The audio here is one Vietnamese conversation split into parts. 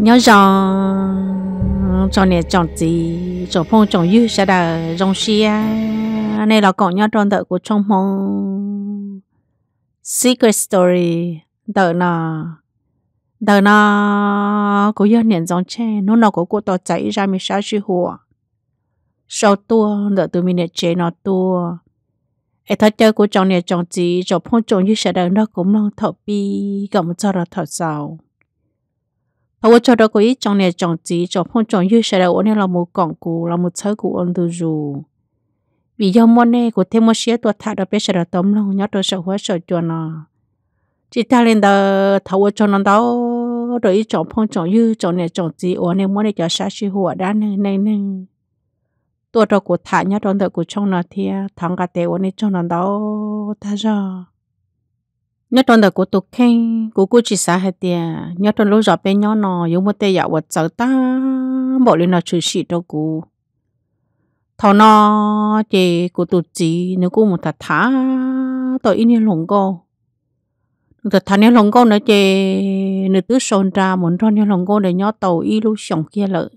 nhớ rằng cho nè chọn gì cho phong chọn như sẽ là rong xia này là còn nhớ trong đợi của trong phong secret story đợi nào đợi nào của nhớ niệm dòng che nó nào của cô tỏ chạy ra mình sao chi hùa. Sau tua đợi tụi mình nè chế nó tua. Ai thật chơi của chọn nè chọn gì cho phong chọn như sẽ là nó cũng lo thọ bi cầm cho là thọ sao một cọng một vì do món này của thêm một số tuổi thà đó bây giờ là tóm lòng nhớ tôi sợ hóa sợ cho nó chỉ ta lên đó thầu cho nó đó rồi ý phong trong như trong này trong gì ổn này món này cho sát sĩ hùa đã nên nên nên tôi đó của thà nhớ đó của trong nó thì thằng cái tệ ổn này trong nó đó ta ra nhớ trong đời của tôi khen của cô chỉ xã hết tiền nhớ trong lúc giờ bên nhau nọ dùng một tay dạo vật sợ ta bỏ lên nó chửi xịt đâu cô. Thằng nó chị của tôi chỉ nếu cô một thật thả tôi ít như lồng cô. Thật thà nếu lòng cô nữa chị nếu tứ son ra muốn cho nếu lòng cô để nhớ tàu y lúc sống kia lợi.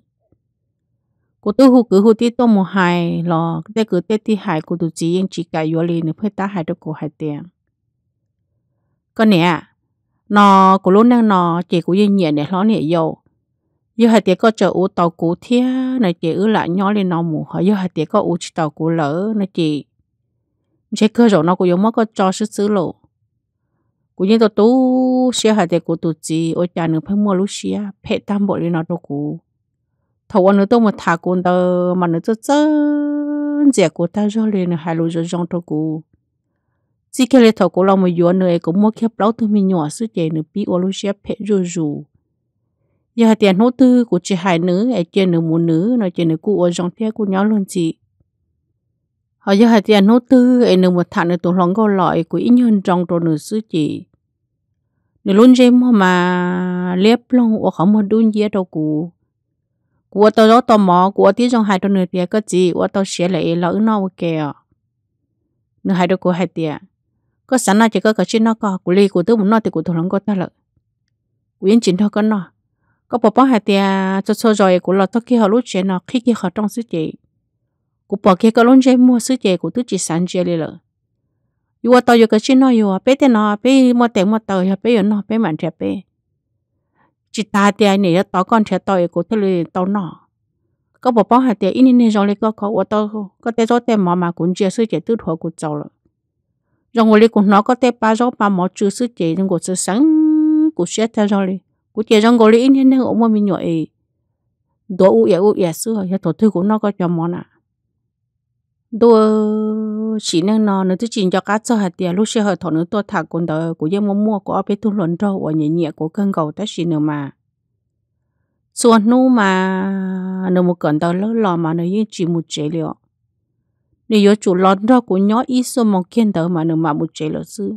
Cô tôi hú cứ hú tí tôi một hai lò, cái cứ tết tí hai của tôi chỉ anh chỉ cái vô liền nếu phải ta hai được cô hai tiền con nè, nó của lúc năng nó chỉ của duy nhẹ để nó nhẹ dầu. Giờ hai tiệt có chờ u tàu cũ thia này chỉ ứ lại nhỏ lên nó mù họ giờ hai tiệt có u chỉ tàu cũ lỡ? Này chỉ chế cơ rồi, nó cũng giống mất có cho sức xứ lộ. Cũng như tôi tú xe hai tiệt của tụt gì ôi cha nữa phải mua lúc xe phải tam bộ lên nó đâu cũ. Thầu anh nữa tôi một thà cuốn tờ mà nữa tôi chân giờ của ta rồi lên, hai lô rồi trong đâu cũ chỉ cái thầu của lòng một yuan nữa cũng mua khép lâu từ mình nhỏ sức chạy nữa bị ô lô xe phe rù. Rù giờ tiền hỗ tư của chị hai nữ ai trên nửa muốn nữ, nói trên nửa cụ ở trong thế của nhau luôn chị. Họ giờ hai tiền hỗ tư ai nửa một thằng nửa tụi lòng câu loại của ít nhân trong đồ nửa sức chị nửa luôn dễ mà liếp lòng ở không một đun dĩa đâu cụ của tao đó tò mò, của tí trong hai đồ nửa tiền có gì của tao sẽ lại lỡ nó kìa nửa hai đồ của hai tiền có sẵn là chỉ có cái chuyện nó, có của ly của tôi muốn nói thì của tôi không có ta lợi quyến chính thôi có nó. Có bỏ bỏ hai tia cho cho rồi của lọ tôi kia họ lúc chuyện nó khi kia họ trong sức chị. Của bỏ kia có luôn chơi mua sức chị của tôi chỉ sẵn chơi đi lợi yêu tao yêu cái chuyện nó yêu bé tên nó, bé mua tiền mua tàu yêu bé yêu nó, bé mạnh trẻ bé. Chỉ ta tia này tao con trẻ tao của tôi là tao nó. Có bỏ bỏ hai tia in in rồi có có tao có tên cho tiền mà mà cũng chưa sức chị tôi thua của cháu rồi rồi ngồi cũng nó có thể ba rõ ba mỏ chữ sư chế nhưng của sư sáng của sẽ theo rồi đi của chế trong ngồi đi nên nên ông mà mình nhọ ấy đồ u ya u ya sư ya tổ thư của nó có cho món à đồ chỉ nên nó nó chỉ chỉ cho cá cho hạt tiền lúc sẽ hơi thổ nữa tôi thả con đó của dân mua mua của bên tu luận đâu và nhẹ nhẹ của cơn cầu tới chỉ nữa mà. Xuân nu mà nó một cơn tao lớn lò mà nó chỉ một chế liệu nếu yo chủ lót ra của nhỏ ít số mong kiên đó mà nó mà một chế là sư.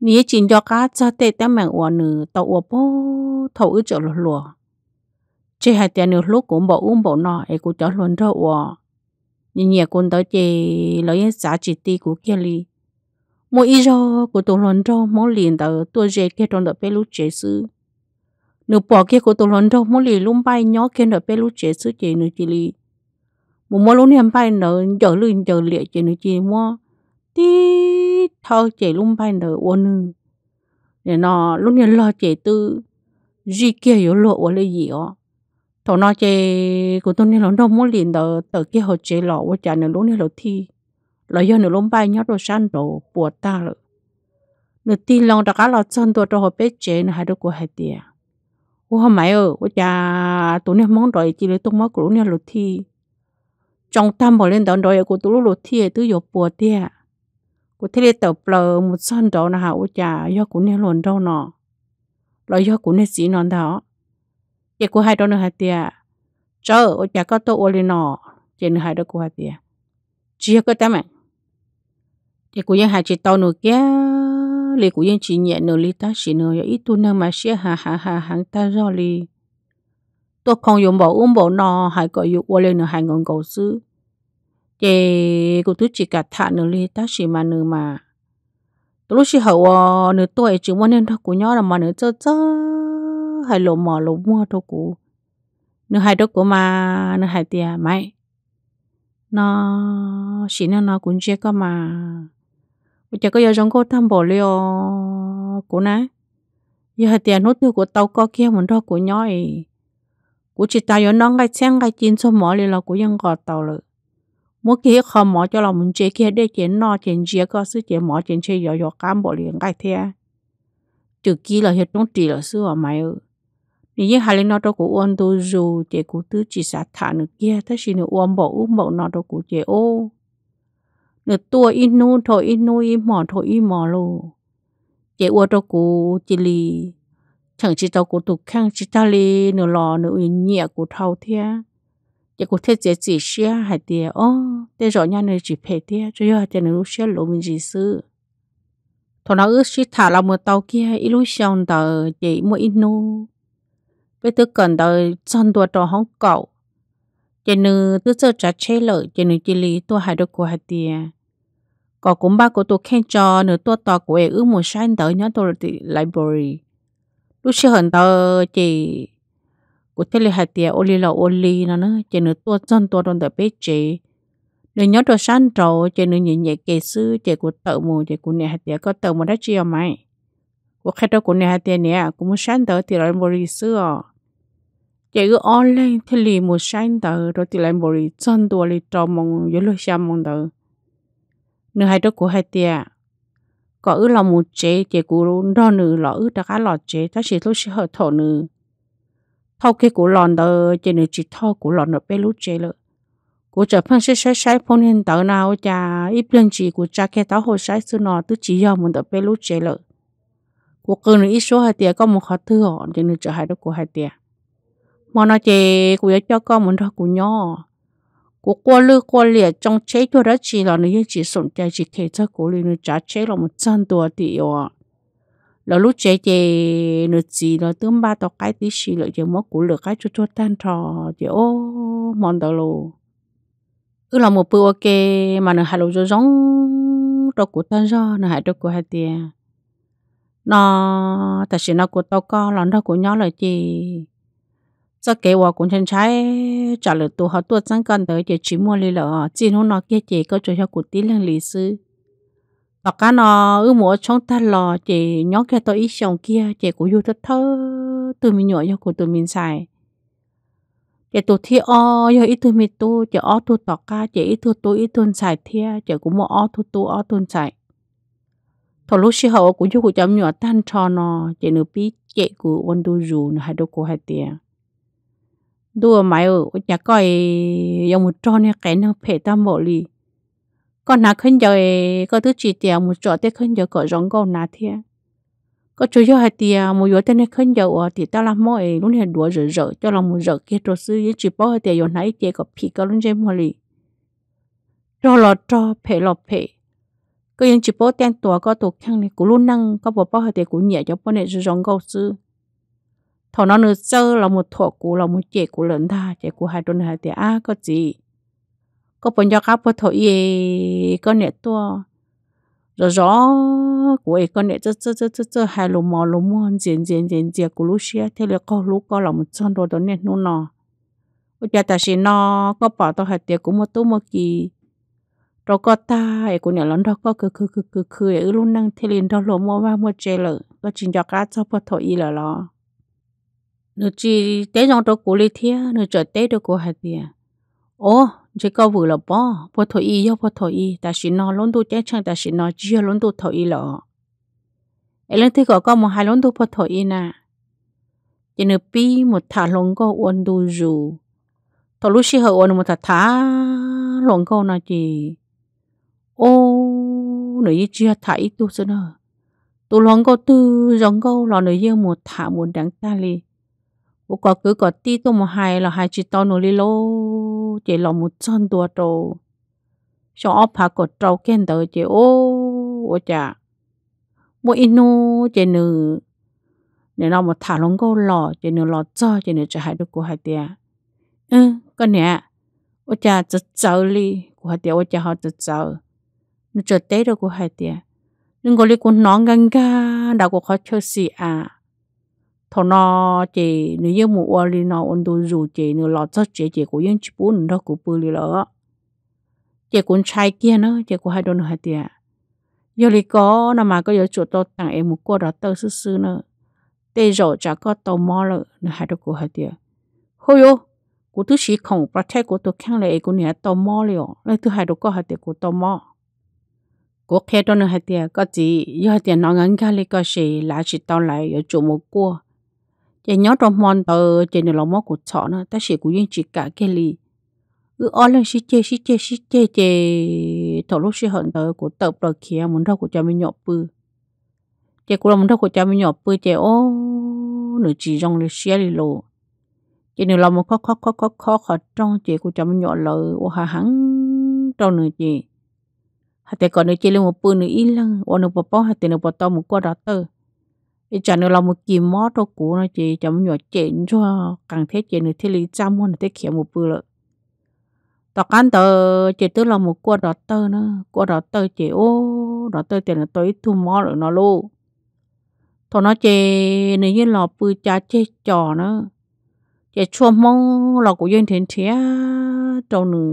Nếu chỉ cho cá cho tê tém mạng ủa nữ tàu ủa bố, thầu ư trợ lùa lùa chế hai tiền nữ lúc cũng bỏ uống bỏ nọ, ấy cũng cho luôn ra ủa. Nhưng nhà con tới chế lấy giá trị ti của kia li mỗi ít rồi của tôi luôn đó mỗi liền tờ tôi dễ kia trong đợt bé lúc chế sư. Nửa bỏ kia của tôi luôn đó mỗi liền lúc bay nhỏ kia đợt bé lúc chế sư chế nửa chỉ li một món luôn niệm phải nở chờ lưng chờ liệt chỉ nữa chỉ mua. Tí thao chỉ luôn phải nở ôn nư. Để nó lúc niệm lo chỉ tư. Gì kia yếu lộ ở lấy gì ó. Thằng nó chỉ của tôi nên nó đâu muốn liền tờ tờ kia họ chỉ lọ ở chả nữa lúc niệm lo thi. Là do nữa luôn bay nhớ đồ san đồ, bùa ta rồi nữa ti lòng đã cả là chân tôi cho họ biết chế nữa hai đứa của hai tia ủa mày ơi ở chả tôi nên mong đợi chỉ lấy tôi mất của lúc niệm thi trong tâm bỏ lên đón đòi, của tôi lúc thiê tôi dục bùa thiệt của thế tập lờ một sân đó là hảo chả do của nên luôn đâu nọ. Lo do của nên xí nọ đó. Vậy của hai đó nữa hả tiệt chờ ở chả có tôi lên nọ. Trên hai đó của hả tiệt chỉ có tâm ạ thì của những hai chị tao nữa kia lì của những chị nhẹ nữa lì ta chỉ nữa ít tu nữa mà xia hà hà hà hàng ta rồi lì tôi không dùng bộ uống bộ no hay gọi dục qua lên nữa hai ngọn cầu sư chị cô tôi chỉ cả thả nửa ly ta chỉ mà nửa mà tôi lúc chỉ hậu nửa tuổi chỉ muốn nên của nhỏ là mà nửa cho cho hay lộ mò lộ mua thôi cũ nửa hai đứa của mà nửa hai tia mày nó chỉ nên nó cũng chưa có mà bây giờ có giờ trong cô tham bỏ liều của nè giờ hai tia nốt tiêu của tàu có kia muốn đó của nhỏ ấy của chỉ tao nó ngay xem ngay chín số mỏ liền là của dân gọt tàu rồi mỗi khi không mỏ cho lòng mình chế kia để chế nó chế chia có sự chế mỏ chế chế giờ giờ cam bỏ liền ngay thế từ kia là hết trong tỷ là xưa mày ơi nếu hai lần nó đâu có uốn đồ dù chế cụ tư chỉ sát thả nữa kia thế chỉ nữa uốn bỏ uốn bỏ nó đâu có chế ô nữa tua in nu thôi in nu in mỏ thôi in mỏ luôn chế uốn đâu có chỉ li chẳng chỉ tao có tục khang, chỉ ta li nửa lò nửa nữa nhẹ của thâu thia. Chỉ cụ thế chế chỉ xia hay tiệt ô thế rõ nhà nữa chỉ phê tiệt cho giờ thế nữa lúc xia lỗ mình chỉ sư. Thọ nó ước chỉ thả là một tàu kia ít lúc xong tờ chỉ một ít nô. Bây tôi cần tờ chân tua trò hóng cậu. Chỉ nửa tôi sợ trả chế lợi, chỉ nửa chỉ lý tôi hai được của hai tiền có cũng ba của tôi khen cho nửa tôi tỏ của ước một sáng đợi nhớ tôi thì library lúc xưa hận tao chỉ của thể là hạt tiền ô li là ô li nó nữa, chỉ nữ tua chân tua đòn đợi bế chế nữ nhớ tôi sáng trầu chỉ nữ nhẹ nhẹ kể sư chỉ của tự mù, chỉ của nè hạt tiền có tự mù đã chia mày của khách đó của nè hạt tiền nè cũng sáng đợi thì library xưa. Chỉ cứ online thì lì một sáng tờ rồi thì lại một lì chân tua lì trò mong yếu lì xa mong tờ nữ hai đó của hạt tiền có ư là một chế chế cú đo nữ lọ ư đã cá lọ chế, ta chỉ lúc chỉ hợp thổ nữ thâu cái cú lòn tờ, chế nữ chỉ thâu cú lòn ở bên lúc chế lợ. Cú trở phân sẽ sai sai phong hiện tờ nào cha ít lần chỉ cú cha cái tao hồ sai sư nọ tức chỉ do một tờ bên lúc chế lợ. Cú cơ nữ ít số hai tiền có một khó thư họ chế nữ trở hai đứa cú hai tiền mà nó chỉ của cho con muốn thôi cú nhỏ của qua lư, qua liệt trong chế cho đó chỉ là nó chỉ sống chạy chỉ kể cho của nó trả chế là một trăm đô thì ạ. Là lúc chế chế nó chỉ là tương ba tao cái tí xì lại chỉ mất của lừa cái cho cho tan trò chỉ ô, mòn đầu lô ư là một bữa ok mà nó hai lô cho giống đâu của tan do nó hai đâu của hai tiền nó tại sự nó của tao có là nó của nhỏ là gì cho kế hoạch cũng chân trái trả lời tụ họ tuột sang cần tới để chỉ mua lì lợ chỉ nó nó kia chỉ có cho cho cụ tí lên lý sư. Và cả nó ư mua trong ta lò chỉ nhớ cái tôi ít xong kia chỉ cũng yêu thật thơ từ mình nhỏ cho cụ từ mình xài. Chỉ tụ thi o giờ ít từ mình tu chỉ o tu tọt ca chỉ ít tu tu, ít tuần xài thia chỉ cũng mua o tu tu, o tuần xài. Lúc xí hậu cũng cho cụ chấm nhỏ tan tròn nó chỉ nửa bí chỉ của ôn tu dù nó hai hai tiền đua máy ở nhà coi dùng một tròn này cái nó phải tam bộ li con nào khinh giờ có thứ chỉ tiền một chỗ tết khinh giờ có rong câu nào thế có chú cho hai tiền một yếu tên này khinh giờ thì ta làm mọi lúc này đùa rửa rửa cho lòng một rửa kia trộn sư, với chỉ bao hai tiền yếu nãy kia có phi có lúc chơi một li cho lọ cho phải lọ phải có những chỉ bao tiền tuổi có tổ khang này cũng luôn năng, có bộ bao hai tiền cũng nhẹ cho bao này rong câu sư thọ nó nữa sơ là một thọ cũ, là một chế cũ lớn tha chế cũ hai tuần hai tiếng à có gì? Có bốn cho các thọ ye có nẹt tua. Rồi rõ của ấy có nẹt chớ chớ chớ chớ chớ, hai lô mò lô mò diễn diễn diễn diễn của lúc xưa thế là có lúc có là một chân đô đó nẹt nó nọ bây giờ ta chỉ nó có bỏ tao hai tiếng cũng một tu một kỳ. Rồi có ta, ấy của nẹt lớn đó có cứ cứ cứ cứ cứ, ấy luôn năng. Thế liền đó lô mò vào mua chế lợ. Có chín cho các cho thọ y là lo nó chỉ tế trong đó của lý thia nó trở tế đó của hạt tiền ô chỉ có vừa là bỏ bỏ thôi y yo bỏ thôi y ta chỉ nó luôn tu chết chẳng ta chỉ nó chỉ luôn tu thôi y lọ ấy lên thì có có một hai luôn tu bỏ thôi y nè chỉ nửa pi một thả luôn có uốn tu dù thôi lúc xí hậu uốn một thả thả luôn có nó chỉ ô nửa y chưa thả ít tu nữa tu luôn có tư giống câu là nửa yêu một thả một đắng ta li u có cứ có tí tôi một hai là hai chỉ tao nô li lô. Chỉ là một chân tua trâu cho ốp phá có trâu kén đỡ chỉ ô ô chả mỗi inu chỉ nữ nếu nó một thả lông câu lò chỉ nữ lò cho chỉ nữ chỉ hai đứa của hai tia. Ừ con nè ô chả chật chở li của hai tia ô chả họ chật chở nó chật tế được của hai tia. Nhưng có li con nón găng ga đã có khó chơi gì à thọ nó chỉ nếu như một ô li nó ôn đồ rủ chỉ nếu lọt cho chỉ chỉ của những chỉ bún đó của bự li lỡ. Chỉ cũng trai kia nữa chỉ của hai đôi nữa hai tiệt giờ li có nằm mà có giờ chuột to tặng em một cô đó tơ sư sư nữa. Tê rồi chả có tàu mò lỡ nữa hai đôi của hai tiệt hôi ô, của thứ sĩ không bắt protect của tôi khang lại của nhớ tàu mò liệu lấy thứ hai đôi có hai tiệt của tàu mò. Của khe đó nữa hai tiệt có gì? Giờ hai tiệt nó ngắn cái li có gì? Là chỉ tao lại giờ chỗ một cô chị nhớ trong mòn tờ chị nửa lòng món của chọn nữa, ta sẽ cố yên chỉ cả cái gì cứ ở lên, xí chê xí chê xí chê chê. Thầu lúc xí hận tờ của tập rồi kia muốn đâu của cha mình nhọp bự chị cũng là muốn đâu của cha mình nhọp bự chị ô, nửa chỉ trong lịch xí lì lộ chị nửa lòng một khó khó khó khó khó khó trong chị của cha mình nhọp lợ ô, hà hắn trong nửa chị hạt tệ còn nửa chị lên một bự nửa ít lăng, ô, nửa bò bò hạt tệ nửa bò to một quả đó tờ ý chẳng nữa là một kim mót đâu cũ nó chỉ chấm nhỏ chén cho càng thế chén nữa thì lý trăm hơn thế khéo một bữa rồi tao cán tờ, chỉ tức là một cua đỏ tơ nữa. Cua đỏ tơ chỉ, ô đỏ tơ tiền là tối thu mót rồi nó luôn thôi nó chỉ nếu như là bự cha chết trò nữa. Chỉ chua mong là của dân thiên thế trâu nữa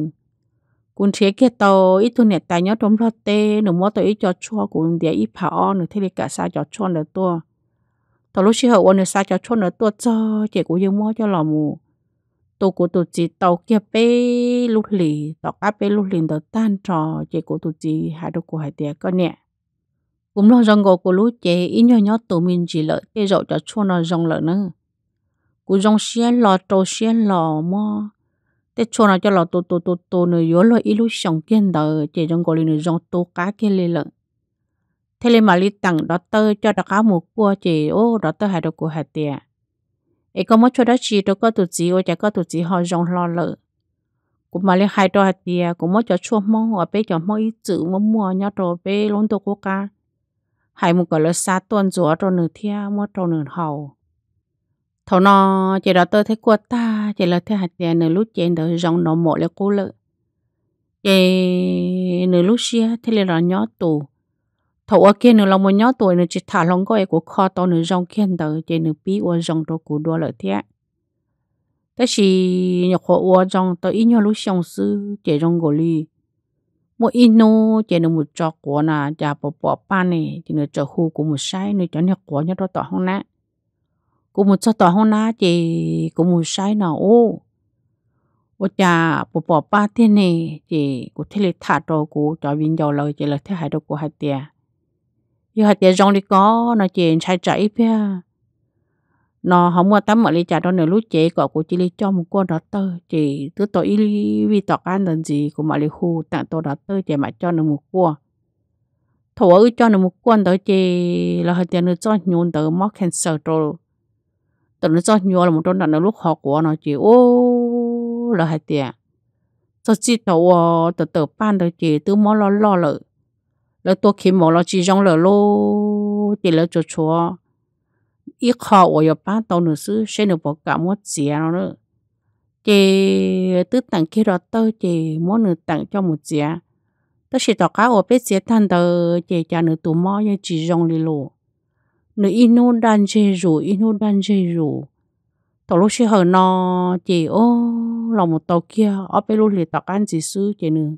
cũng thế kia tàu ít thu nẹt tài nhớ trong lo tê. Nữa mót tàu ít cho chua cũng để ít phao nữa thế thì cả sao cho chua nữa tua tao lúc xí hậu ôn sao cho chôn ở tua cho chị cũng yêu mua cho lò mù. Tôi của tụi chỉ tàu kia bé lúc lì, tàu cá bé lúc lì tàu tan trò chị của tụi chỉ hai đứa của hai tiệt con nè. Cũng lo rong gò của lúc chị ít nhỏ nhỏ tụi mình chỉ lợi cái rậu cho chôn nó rong lợi nữa cũng rong xé lò, trâu xé lò mà thế chôn nó cho lò tụ tụ tụ tụ nữa yếu lo ít lúc sống kiên đời chị rong gò lì nữa cá kia lì lợi thế lên mà li tặng đó tơ cho đó cá mù cua chỉ ô đó tơ hai đồ của hạt tiệt ấy có mất cho đó chỉ đó có tụt gì ô chả có tụt gì họ rong lo lợ cũng mà li hai đồ hạt tiệt cũng mất cho chua mong ở bên cho mong ít chữ mà mua nhau đồ bên luôn đồ của cá hai một cái là xa tuần rửa đồ nửa thia mất đồ nửa hầu. Thầu nó chỉ đó tơ thấy cua ta chỉ là thấy hạt tiệt nửa lúc trên đó rong nó mộ là cô lợ chị nửa lúc xia, thế là nhỏ tù thầu ở kia nữa là một nhỏ tuổi nữa chỉ thả lòng coi của kho to nữa rong kiên đời chỉ nữa bí uo rong đồ của đua lợi thếแต่是nhập khẩu uo rong tới ít nhau lúc xong sư chỉ rong gò li một ít nô chỉ nữa một trò của nà chả bỏ bỏ pan này chỉ nữa chờ khu của một sai nữa cho nhập của nhau đó tỏ không nè của một cho tỏ không nè chỉ của một sai nào ô ô chả bỏ bỏ pa thế này chỉ của thế lịch thả đồ của cho viên dầu lời chỉ là thế hại đồ của hai tiền giờ hạt tiền rong đi có, nó chuyện chạy chạy bia nó không mua tắm mà đi trả đó nữa, lúc chế cậu của chị đi cho một con đó tơ. Chị cứ tôi ý vì tọt ăn đơn gì của mọi lý khu, tặng tôi đó tơ, chị mà cho nó một cua thổ ơi cho nó một con đó, chị là hạt tiền nó cho nhún tới mắc cancer rồi. Tụi nó cho nhún là một trong đó lúc học của nó, chị. Ô, là hạt tiền cho chị tàu tờ tờ ban đó chị từ mò lo lo lợi lỡ tôi kiếm mò lo chỉ trong lỡ lô thì lỡ cho chúa ít khó ở 옆 ba tàu nữa sư sẽ được bỏ cả một dĩa nữa chị tức tặng kia đó tôi chị muốn được tặng cho một dĩa tôi sẽ tỏ cá ở bên dĩa thằng tờ chị cha nữa tụ mò như chỉ trong lỡ, lô nữa inu đan chê rủ inu đan chê rủ tàu lúc sẽ hở nó chị ô lòng một tàu kia ở bên lúc thì tỏ ăn gì sư chị nữa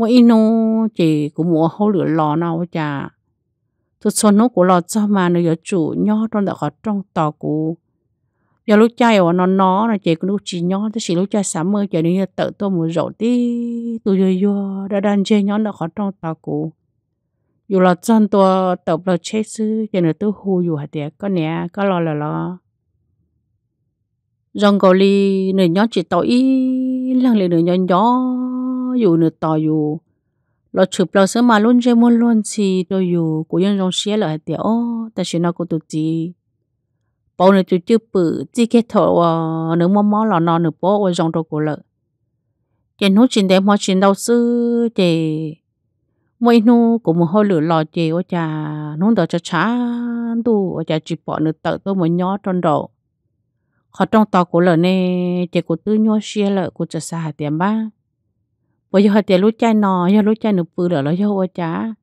mỗi ino chỉ cũng mua hậu lửa lò nào chả. Tôi xuân nó của lò cho mà nó giờ chủ nhỏ trong đã có trong tàu của giờ lúc cha ở nó nó là chỉ cũng lúc chỉ nhỏ tôi chỉ lúc cha sớm mơ chỉ nên tự tôi một rổ tí, tôi vừa vừa đã đang chơi nhỏ đã có trong tàu của dù là chân tôi tập là chết sư cho nên tôi hù dù hạt tiệt có nè có lo là lo. Rong gò li nửa nhỏ chỉ tàu ý lần lì nửa nhỏ nhỏ dù nữa tỏ dù lo chụp lo sớm mà luôn chơi muốn luôn thì tôi dù của dân trong xe lại tiểu ta chỉ nó có tụt gì bao này tụi chưa bự chỉ cái thổ nữa mò mò lò nọ nữa bố ở trong đâu của lợ cái nút chuyện đẹp mà chuyện đâu sư thì mỗi nu cũng một hồi lửa lò chè ở cha nung đỡ cho chán tu ở cha chỉ bỏ nữa tự tôi mới nhó trong đầu họ trong tàu của lợ nè chè của tư nhó xe lợ của cha xa tiền ba bây giờ họ lúc chạy nọ giờ lúc chạy nụ bự rồi lo giờ chả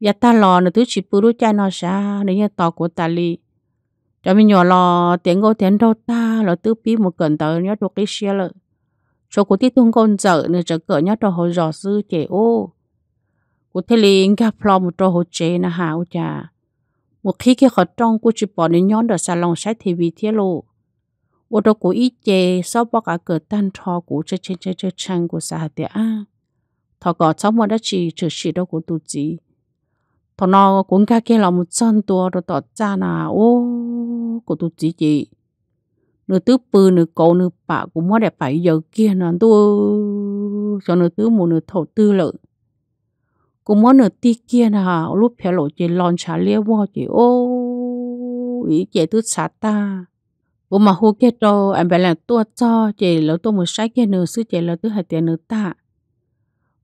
giờ ta lò nụ thứ chỉ bự lúc chạy nọ sa nếu như tàu của ta li cho mình nhỏ lò tiếng ngô tiếng đâu ta là tư bí một cẩn tờ nhớ được cái xe cho cô tiếp tung con dở nữa cho cỡ nhớ đồ hồ dò sư chế ô cô thế liền gặp lo một đồ hồ chế na hảo chả một khi kia họ trong cô chỉ bỏ đến nhón được salon sách thì vì thế lộ ô đồ cô ít chế sau bao cả cỡ tan thọ cô chơi chơi chơi chơi chăng của xã hội à thọ có cháu mà đã chỉ chỉ chỉ đâu của tụi chị thọ nó cũng cả cái là một chân tua rồi tọt ra nà ô của tụi chị chị nửa tứ bự nửa cổ nửa bạ cũng mất đẹp phải giờ kia nè tôi cho nửa tứ một nửa thổ tư lợi cũng mất nửa tí kia nè lúc phải lộ chị lon trả lia vô chị ô ý chị tứ sát ta bố mà hô kia cho em bé là tua cho chị lỡ tôi một sai kia nữa, sư chị lỡ tôi hai tiền nữa ta.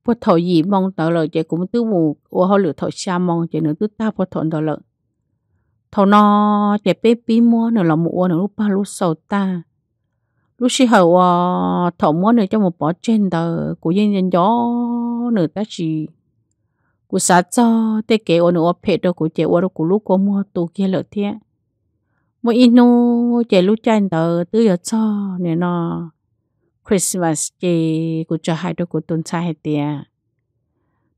Bố thọ gì mong tao lợi chị cũng tư mù ô họ lựa thọ xa mong chị nữa tôi ta bố thọ tờ lợi thọ nó chị bé bí mua nửa là mua nửa lúc ba lúc sầu ta. Lúc xí hậu ờ, thọ mua nửa cho một bỏ trên tờ của dân dân gió nửa ta chỉ của xã cho tê kế ô nửa phê đồ của chị ô đồ của lúc có mua tù kia lỡ thế mỗi inu chị lúc chân tờ tư giờ cho, nè nó Christmas chị của cho hai đứa của tuần sai hết tiệt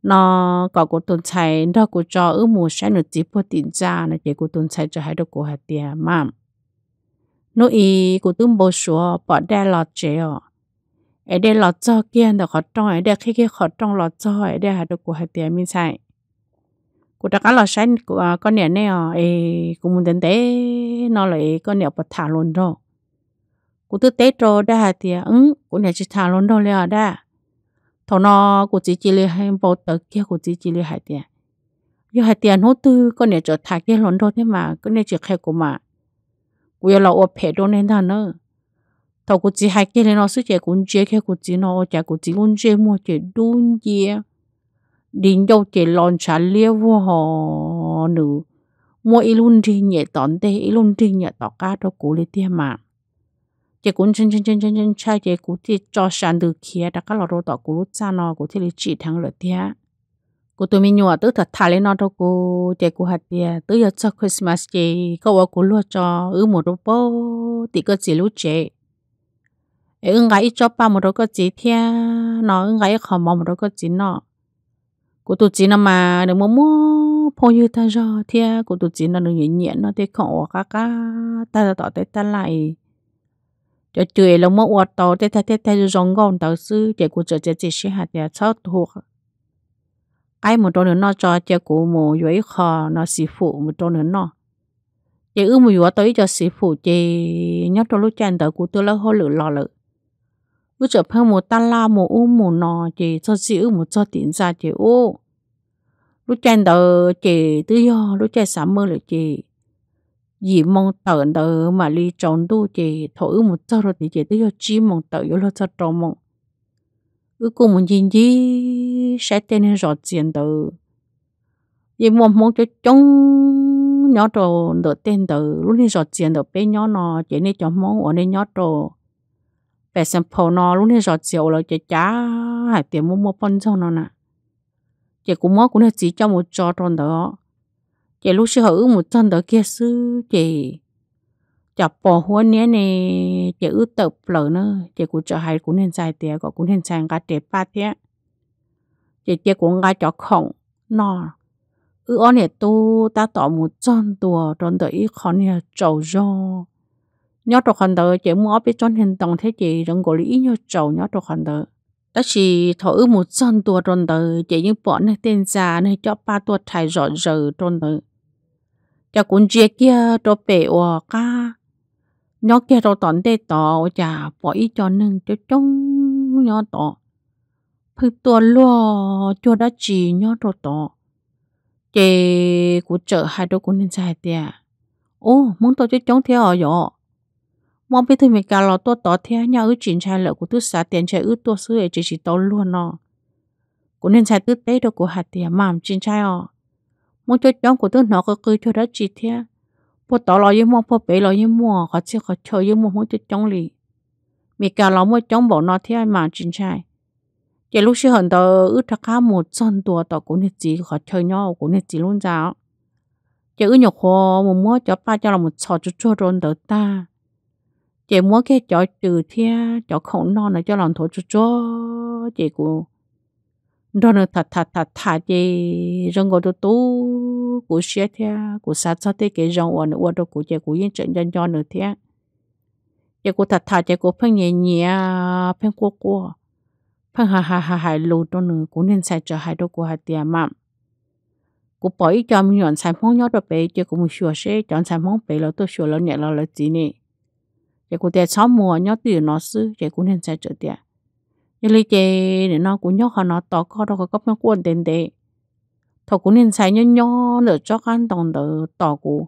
nó có của tuần sai đó của cho ở mùa sáng nó chỉ có tiền ra, nó chị của tuần sai cho hai đứa của hai tiệt mà nó ý của tuần bố số bỏ đe lọ chế ở ở đây lọ cho kia, nó khó trong ở đây khi kia khó trong lọ cho ở đây hai đứa của hai tiệt mình sai cô tất cả là sáng của con nè này à cũng muốn đến thế nó lại con nè bật thả luôn rồi. Cô tư tế trò đa thì ứng cô nè chỉ thả luôn rồi là đã. thằng nó cô chỉ chỉ lấy hai bao tờ kia cô chỉ chỉ lấy hai tiền. Giờ hai tiền hốt tư con nè chỉ thả kia luôn rồi thế mà con nè chỉ khai cô mà. Cô giờ là ở phe đâu nên thằng nữa thằng cô chỉ hai kia lên nó suy trẻ cũng chơi kia cô chỉ nó chả cô chỉ cũng chơi mua chơi đun gì đình dâu chế lon trả liêu vô họ nữ mua ít luôn đi nhẹ tón tê ít luôn đi nhẹ tỏ cá cho cú lấy tiền mà. Chỉ cũng chân chân chân chân chân cha, chỉ cú thì cho sản được kia đã các lò đồ tỏ cũng xa ra nó cũng thì chỉ thằng lợi thế cú tụi mình nhua tức thật thà lên nó cho cú chỉ cú hạt tiền tức giờ cho Christmas chỉ câu ở cú luôn cho ư một đồ bố thì có chỉ lúc chế gái ngay cho ba một đồ có chỉ thế nó gái ngay không mong một đồ có chỉ nó cô tụi chỉ nó mà đừng mua mua phô như ta do thế cô tụi chỉ nó đừng nhẹ nhẹ nó thì khổ cá cá. Ta tỏ tới ta lại. Cho chửi là mua hoạt động để thay thay thay rong gòn đầu sư. Để của chơi chơi chơi sẽ hạt để cho thuộc. Ai một chỗ nữa nó cho chơi của một dưới kho nó sĩ phụ một chỗ nữa nó chơi ư một vừa tới cho sĩ phụ chơi nhớ cho lúc chơi đầu của tôi là hơi lử lò lử ư chụp hơn một ta la một u một nọ chơi cho sĩ ư một cho tiền ra chơi u lúc chen đầu chơi tư do lúc chơi sắm mơ là chơi gì mong tờ tờ mà đi trồng tu chị thổi một cho rồi thì chị tư giờ chi mong tờ yếu lo cho trồng mong ư cùng một gì gì sẽ tên rõ tiền tờ gì mong mong cho trông nhỏ trò đỡ tên tờ lúc này rõ tiền tờ bé nhỏ nó chỉ nên cho mong ở nên nhỏ trò bé xem phô nó lúc này rõ chiều là chị chả hải tiền mua mua bông cho nó nè. Chị cũng mua cũng là chỉ cho một trò tròn đó. Chị lúc xưa hữu một chân đó kia sư chị chả bỏ hoa nhé nè, chị ư tập lỡ nữa. Chị cũng cho hai cũng nên xài tiền có cũng nên xài cả trẻ ba thế chị chị cũng ngay cho khổng nó ư ở nè tu, ta tỏ một chân tua trong tới khó nè, trầu cho nhớ đồ khăn đợi chỉ mua biết chân hình động thế chị đừng gọi lý nhớ trầu nhớ đồ khăn đợi đó chỉ thọ ư một chân tua tròn đời chỉ những bọn này tên già này cho ba tua thay rõ rờ tròn đời cho cũng chia kia cho bể ở ca nhớ kia cho tận tê tỏ chả bỏ ý cho nâng cho trông nhớ tỏ. Phải tua lo cho đã chỉ nhớ cho tỏ. Chị của chợ hai đứa cũng nên xài tiền ô, muốn tôi cho chống theo ở mong biết thì mình cả lò tôi tỏ theo nhau ước chuyện trai lợi của tôi xả tiền chạy ước tôi xưa chỉ chỉ tao luôn nó cũng nên xài tứ tế đâu của hạt tiền mà chuyện trai ọ. Muốn cho chóng của tôi nó có cười cho đó chị thế bố tỏ lò với mua bố bể lò với mua khó chơi khó chơi với mua muốn cho chóng lì. Mình cả lò mua chóng bỏ nó thế mà chính trai chỉ lúc xưa hận tờ ước thắc khá một chân tua tờ cũng như chỉ khó chơi nhau cũng như chỉ luôn giáo chỉ ư nhọc hồ một mua cho ba cho là một sọ chút chút rồi đỡ ta chị mua cái chỗ trừ thia chỗ khổng non là cho lòng thổ cho cho chị của đó là thật thật thật thật chỉ rong gọi tu của xe thia của sát sát thế cái rong ổn ổn đó của chị, của yên trận dân cho nữa thia chị của thật thật, chị của phân nhẹ nhẹ, phân qua qua phân hà hà hà hà, lù đó nữa cũng nên sai cho hai đó của hai tiền mà. Cô bỏ ý cho mình nhận sản phẩm nhỏ đó bé chị cũng sửa xe chọn sản phẩm bé là tôi sửa lớn nhẹ là là gì nè chỉ có để sáu mùa nhớ từ nó sư chỉ cũng nên sẽ trở tiền nhưng lý chế để nó cũng nhớ họ nó tỏ có đâu có cấp nó quân tiền đấy thọ cũng nên sai nhớ nhớ để cho căn đồng đỡ tỏ của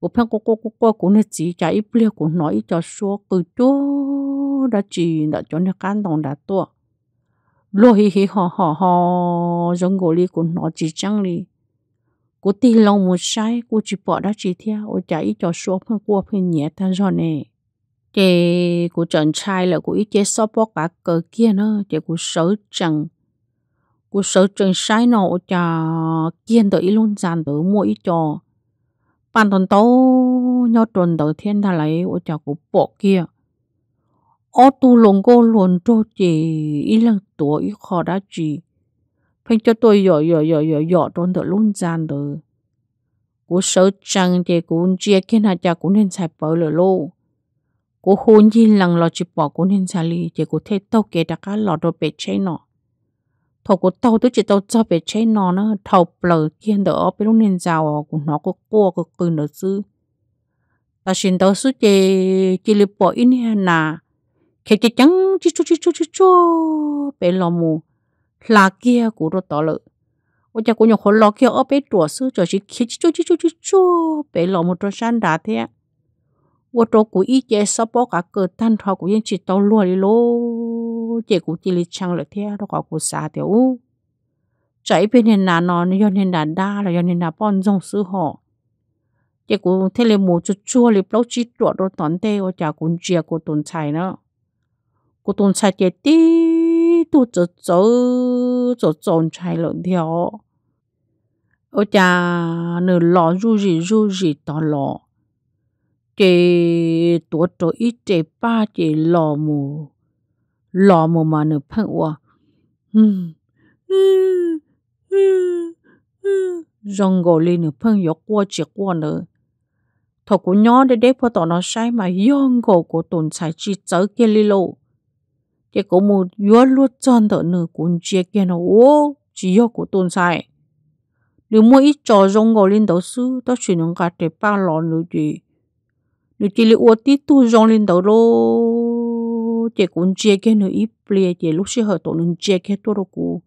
của phải cô cô cô cô cũng nên chỉ trả ít bia cũng nói cho số cứ chỗ đã chỉ đã cho nên căn đồng đã tua lo hi hi họ họ họ giống gỗ li cũng nói chỉ chẳng li cô tin lòng một sai cô chỉ bỏ đã chỉ theo ô chả ít cho số phải qua phải nhẹ ta rồi này chị của chọn trai là của ít chế so bó cả cờ kia nữa chị của sở trần của sở trần sai nọ cho kiên tới luôn, dàn tới mua ý cho. Ban tuần tố nhau tuần tới thiên ta lấy ô cho của bộ kia. Ô tu lồng cô luôn cho chị ý lần tuổi khó đã chị phải cho tôi dọ dọ dọ dọ dọ trồn tới luôn, dàn tới. Của sở trần thì cũng chia cái là cha cũng nên sạch bờ lửa lô cô hôn gì lần lo chỉ bỏ cô nên xài lì, chỉ cô thấy tao kể đã cá lọt đồ bể cháy nọ. Thọ cô tao tôi chỉ tao cho bể cháy nọ nó, thầu bờ kiên đỡ bên lúc nên giàu của nó có cua có cừ nữa chứ ta xin tao suốt chỉ chỉ li bỏ in nà. Khi chỉ chẳng chỉ chú chỉ chú chỉ chú bể lò mù. Là kia của đồ tỏ lợi ôi cha, cô nhọc khó lo kia ở bên trùa sư cho chỉ khi chỉ chú chỉ chú chỉ chú bé lò mù trò san đá thế ôi trò của ý chế sắp bỏ cả cờ tan thọ của yên chỉ tao lùa đi lô chế của chỉ lịch chăng lợi thế đó có của xa tiểu chạy bên này là nó do nên là đa là do nên là bọn dòng sư họ chế của thế là một chút chua lịch lâu chỉ trọ đồ tón tê ôi cha cũng chia của tuần chạy nữa của tuần chạy chế tí tu cho cho cho tròn chạy lợn theo ở cha nửa lò ru gì ru gì tỏ lò cái tổ tổ ít chế ba chế lò mù. Lò mù mà nửa phân qua rong gò lên nửa phân gió qua chỉ qua nữa thọ của nhỏ để để phụ tỏ nó sai mà yong gò của tồn sai chỉ chở kia li lộ cái cổ mù yếu luôn chân đỡ nửa cuốn chia kia nó. Ô chỉ yếu của tồn sai nếu mua ít trò rong gò lên đầu sư đó chỉ những cả để ba lò nữa gì nếu chỉ là uất tí tu rong lên đầu lô chỉ cuốn chia cái nữa ít ple chỉ lúc xưa họ tổ nên chia cái tôi đâu cũ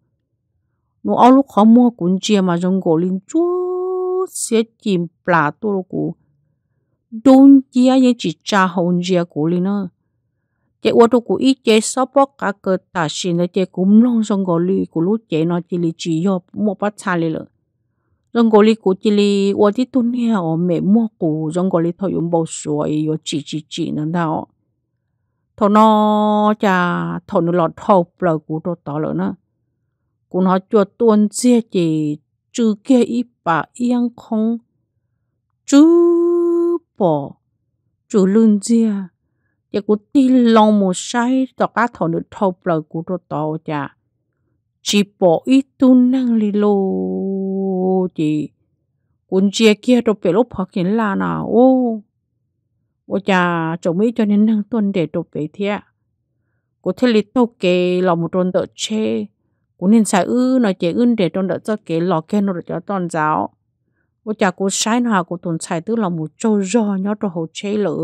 nó ao lúc khó mua cuốn chia mà rong gọi lên chúa sẽ chìm plà tôi đâu cũ đông chia những chỉ cha hồn chia cũ lên nữa chế ô tô của ít chế sáu bó cả cơ ta xin là chế cũng long xong gọi li của lúc chế nó chỉ là chỉ yo một bát cha li rong gọi li của chỉ li ô đi tuần hè mẹ mua của rong gọi li thôi dùng bao suy yo chỉ chỉ chỉ nữa đó thôi nó cha thôi nó lọt thầu bờ của tôi tỏ 了 nữa của nó cho tuần chia chỉ chữ kia ít bà yên không chữ bò chữ lưng chia giờ cũng đi lòng một sai cho cá thầu được thâu bờ của tôi tàu cha chỉ bò ít tu năng li lô chị quân chia kia đồ bể lúc họ kiến là nào ô ô cha chồng mỹ cho nên năng tuần để đồ bể thế cô thấy lịch tàu kê lò một tuần đỡ chê, cô nên sai ư, nói chế ưn để tuần đỡ cho kê lò kê nó cho toàn giáo. Ô cha cô sai nào cô tuần sai tức là một châu do nhớ cho hồ chê lỡ.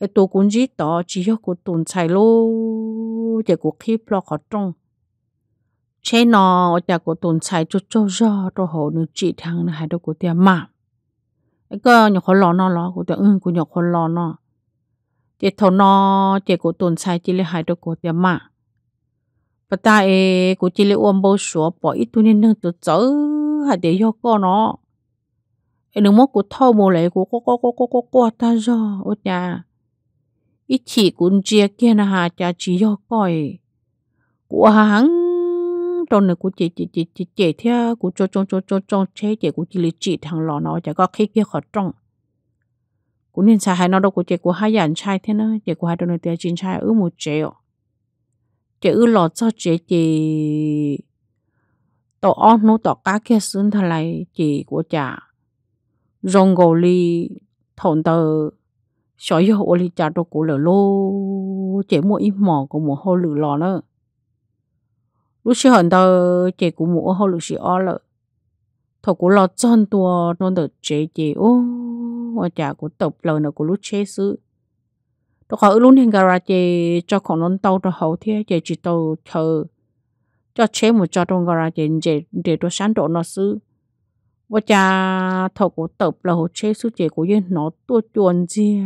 Cái tổ cũng chỉ tỏ, chỉ cho cô tuần sai lô chỉ cô khi lo khó trong chế nó để của tuần chạy cho cho ra cho họ nữa chỉ thằng này hay đâu, của tiền mà cái cơ, nhỏ khó lo nó lo của tiền ừ của nhỏ khó lo nó để thầu nó để của tuần chạy chỉ là hai đâu, của tiền mà bà ta ấy của chỉ là ôm bao số bỏ ít tu nên nâng tự chở hay để cho con nó. Cái nước mất của thâu mồ lại của có có có có có có ta do ở nhà ít chỉ của chia kia là hà cha chỉ do coi. Của hắn trong này của chị chị chị chị chị theo của cho cho cho cho cho chế chị của chị lý chị thằng lò nó chỉ có khi kia khó trong của nên sai hai nó đâu, của chị của hai dàn trai thế nữa. Chị của hai đôi này tiền chín trai ư một triệu. Chị ư lò cho chị chị tổ on nó tổ cá kia xứng thay lại chị của cha rong gò li thôn tờ, sỏi yêu li cha đồ của lỡ lô chị mua ít mỏ của một hồ lử lò nữa lúc xưa hận tờ chị của mua hồ lúc xưa là lợ. Thọ của lo chân tua nó được chế chị ô và chả của tập lời nó của lúc chế sự tôi khỏi lúc nên gara chị cho con nó tàu cho hậu thế chị chỉ tàu thờ. Cho chế một cho trong gara chị để để tôi sáng độ nó sư và cha thọ của tập là chế sự chị của như nó tua chuồn gì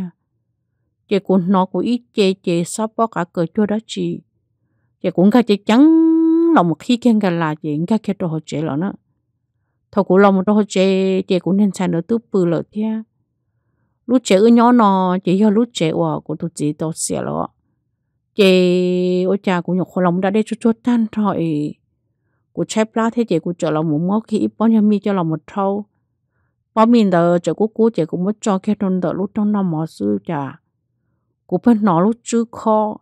chị của nó của ít chế chế sắp bỏ cả cờ cho đó chị. Chị cũng cái chị trắng lòng một khi khen cái là chị cái cái đồ hồ chế là nó Thôi cũng lòng một đồ hồ chế chị cũng nên xài nữa tư bự lợi thế lúc chế ở nhỏ nó chế do lúc trẻ của của tôi chỉ tôi xỉa lo chị ở cha của nhục lòng đã để chút chút tan thôi của chép lá thế chị của chờ lòng một mốc khi bao nhiêu mi cho lòng một thâu bao mình đờ chờ của cô chị cũng mất cho cái trong đờ lúc trong năm mỏ sư cha của bên nó lúc chưa khó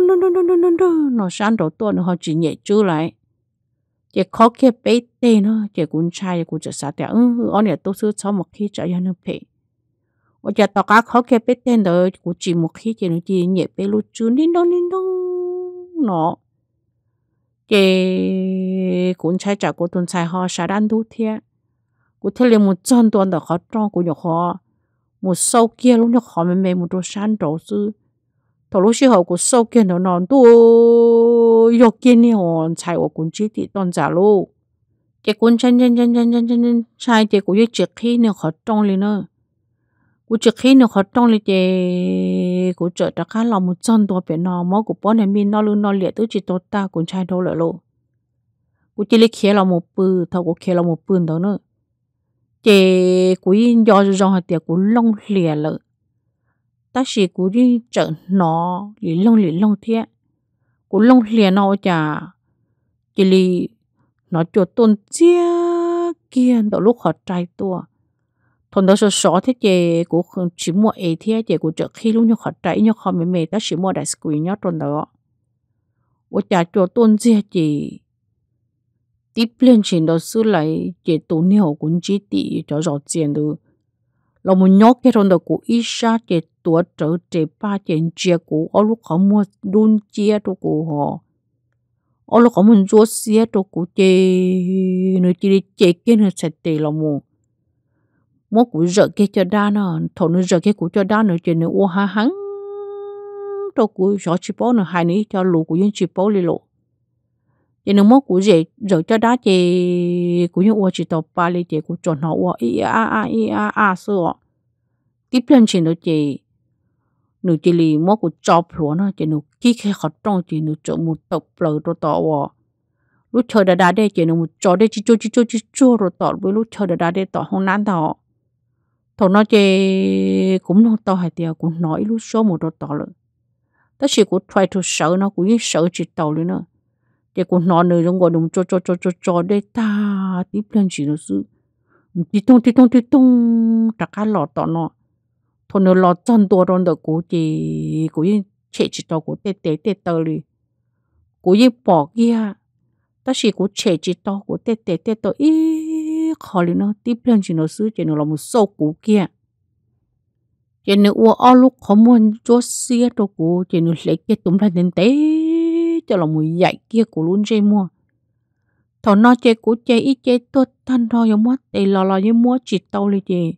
nó nó nó nó nó nó nó sáng đầu tuần họ chỉ nhẹ chú lại. Chỉ khó kia bé tê nó chỉ cũng sai cũng chỉ sao đấy ừ, ừ ông này tôi sửa cho một khi chạy ra nó phe ở nhà tao cá khó kia bé tê đó cũng chỉ một khi chỉ nó chỉ nhẹ bé lúc chú nín đâu nín đâu nó. Chỉ cũng sai chạy cũng tuần sai họ sai ăn đủ thế, cũng thế liền một chân tuần đó họ trong cũng nhọ họ. Một sau kia luôn nhọ họ mình mình một đôi sáng đầu sư 到老师后个收见了难度，要见你看才我管住的当咋咯？结果真真真真真真真，才结果一直去呢学当哩呢，我直去呢学当哩的，我这大家老母真多别那么个帮人民那路那列都只多大管才多了咯，我这里开了么ปืน，他我开了么ปืน到呢，这我因要是让他的我弄裂了。ta chỉ cú đi chợ nó lì lông lì lông thế cú lông liền nó chả chỉ lì nó cho tôn chia kia đầu lúc họ trai tua thôn đó số số thế chị cú chỉ mua ấy thế chị cú chợ khi lúc nhau họ trai nhau họ mẹ mẹ ta chỉ mua đại squid nhau thôn đó ủa chả cho tôn chia chị tiếp lên chuyện đó xưa lại chị tụ nhiều cũng chỉ tỷ cho rõ tiền được。 เรามันยกแค่ตรงตัวกูอีชาเจตัวเจอเจป้าเจนเจียกูเอาลูกเขามัวดุนเจียตัวกูหอเอาลูกเขามันจัวเสียตัวกูเจเนื้อจีเจเกินเนื้อเสตเรามูมัวกูเจอแค่จะด้านอ่ะถอนเนื้อเจอแค่กูจะด้านเนื้อเจเนื้อโอ้ฮาหังตัวกูชอบชิปโป้เนื้อหายนี้จะลูกกูยังชิปโป้เลยลูก lộ nó mốt cú rợ rồi cho đó chị cú những ô chỉ tàu ba lì thì cú chọn họ ô i a a i a a sữa tiếp lên chị nó chị nó chị lì mốt cú chọc luôn nó chị nó khi khi họ trong chị nó chọn một tập lờ đó tàu lúc chờ đã đã đây chị nó một chỗ đây chỉ cho chỉ cho chỉ cho rồi tàu với lúc chờ đã đã đây tàu không nản tàu thằng nó chị cũng nó tàu hay tiệt cũng nói lúc số một đồ tàu rồi tất nhiên cũng try to sợ nó, cũng như sợ chỉ tàu luôn nữa để cũng nói nữa trong gọi đúng cho cho cho cho cho để ta tiếp lên chỉ nó sự tí tung tí tung tí tung tất cả lọ tọ nó thôi nó lọ chân tua rồi được cố chỉ cố yên chế chỉ cho cố tê tê tê tờ đi cố yên bỏ kia ta chỉ cố chế chỉ tàu cố tê tê tê tờ ý khó lên nó tiếp lên chỉ nó sự chỉ nó là một số cố kia chỉ nó uo ở lúc khó muốn cho xe đồ cố, chỉ nó lấy cái tụm ra đến tế cho là mùi dạy kia của luôn dây mua. Thọ nó chê của chê ít chê tuột thân thôi, giống mua tê lò lò như mua chỉ tàu lì chê.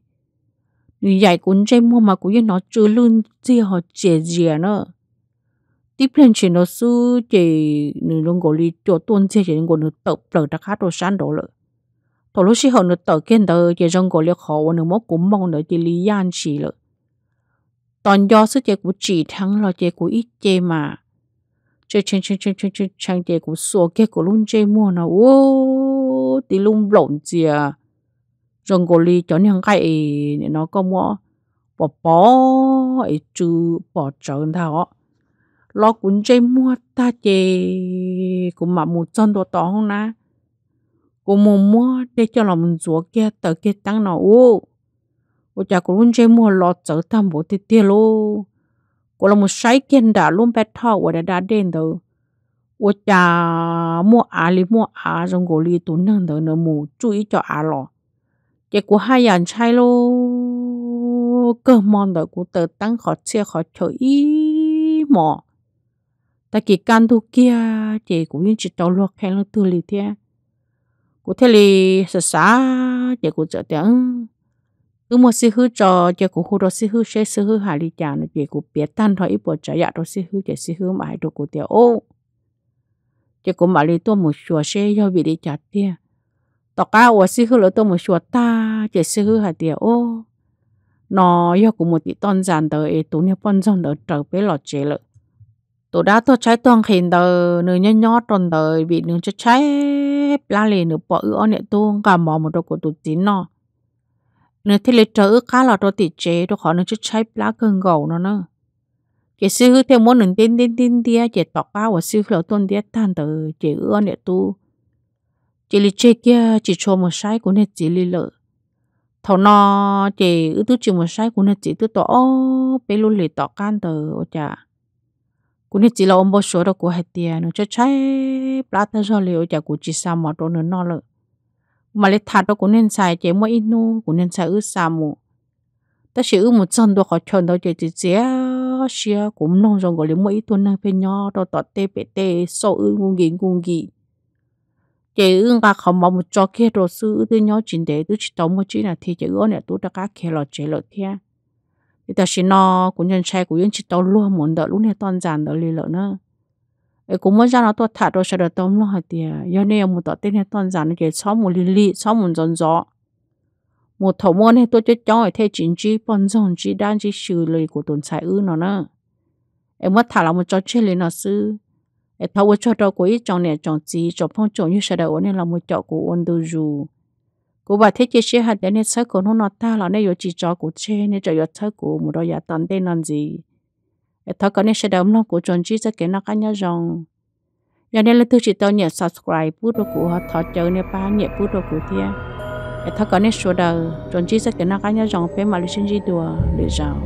Người dạy của dây mua mà cũng như nó chưa luôn chê họ chê dìa nữa. Tiếp lên chỉ nó sư chê nửa đông gỗ lì chỗ tuôn chê chê nửa nửa tàu bờ đặc hát đồ sán đồ lợi. Thọ lúc xí họ nửa tàu kênh tờ chê rong gỗ lì khó nửa mốt cũng mong nửa chê lì gian chỉ lợi. Toàn do sức chê của chỉ thắng lo chê của ít chê mà chơi chơi chơi chơi chơi chơi chơi chế của số cái của luôn chơi mua nó ô thì luôn lộn gì à trong cổ li cho nên cái nó có mua bỏ bỏ ấy chứ bỏ trơn thao lo cũng chơi mua ta chơi cũng mà một chân đồ to không na cũng mua mua để cho lòng mình rủa kia tờ kia tăng nó ô ô chả cũng luôn chơi mua lo chở tham bộ tiệt tiệt lô cũng là một sai đã luôn bé thọ và đã đã đến đâu ô chả mua à li mua à trong cổ li tụ năng đâu nữa mua chú ý cho à lo cái của hai nhà trai lô cơ mòn đó của tờ tăng khó chia khó chơi ý mò ta kỳ can thu kia chị cũng như chỉ tàu luộc hay là từ lì thế của thế lì sợ xa chị cũng sợ tiếng cứ một sư hư cho cho cụ hư đó sư hư sẽ sư hư hà lý chả nó chị cũng biết tan thôi ít bộ trả giá đó sư hư chị sư hư mà hai đồ cụ tiểu ô. Chị cụ mà lý tôi một chùa sẽ do bị đi trả tiền tao cá ở sư hư là tôi một chùa ta chị sư hư hà tiểu ô. Nó do cụ một tí tôn giàn tờ ấy tụ nhau bận rộn đỡ trở về lọt chế lợi tôi đã tôi trái toàn hiện tờ nửa nhỏ nhỏ tròn tờ bị nửa cho trái, lá lì nửa bỏ ư on tôi cả mò một đồ của tụt chín nó nửa thì lấy trở cá là đồ tịt chế tôi khó nó cho cháy lá cơn gầu nó nữa. Cái sư theo muốn nửa tin tin tin đi, chỉ tọt bao và sư là tuân tia tan từ chỉ ư on tu, chỉ lấy chế kia chỉ cho một sai của nè chỉ lì lợi thầu nó chỉ ư chỉ một sai của nè chỉ tôi tỏ bé luôn lì tọt can đời chả của này chỉ là ông bố số đó của hai tiền nó cho trái plata cho liệu chả của chỉ sao mà đồ nữa nó lợ mà lấy thà đó, cũng nên xài chế mỗi ít nu cũng nên xài ư xà mu ta chỉ ư một chân đó khó chọn đó chỉ chỉ chế xia cũng nông rồi gọi lấy mỗi ít tuần năng phê nhỏ đó tọt tê, bể tê sâu ư ngung gì ngung gì chế ư ngã không mà một cho kia, đồ sư ư tôi nhỏ chính để tôi chỉ tao một chỉ là thì chế ư này tôi đã cá kia lọ chế lọ thiên thì ta chỉ nó cũng nhân sai cũng nhân chỉ tao luôn, muốn đợi lúc này toàn giản đợi lì lợ nữa cũng muốn ra à, nó tôi thả rồi sẽ được tôm lo hạt tiền giờ này một tọt tên này toàn giản cái sáu một lì lì sáu một dọn dọ một thầu mua này tôi cho cháu ở thế chính trị bọn dọn chỉ đang chỉ xử lý của tuần sai ư nó nữa em mất thả là một trò chơi lên nó sư. Em thầu cho đó của ít trong này trong gì trong phong trong như sẽ được nên là một trò của ôn đồ dù. Cô bà thế chỉ sẽ hạt đến sơ của nó nó ta là nên chỉ trò của chế nên cho sơ của một đôi tận tên làm gì? Thọ cái này sẽ đóng lòng của chọn chỉ sẽ cái nó cá nhau rong giờ nên là thứ chỉ tao nhẹ subscribe bút đồ của họ, thọ chờ nên ba nhẹ bút đồ của thia thọ cái này số đầu chọn chỉ sẽ cái nó cá nhau rong phải mà lịch xin gì đùa để giàu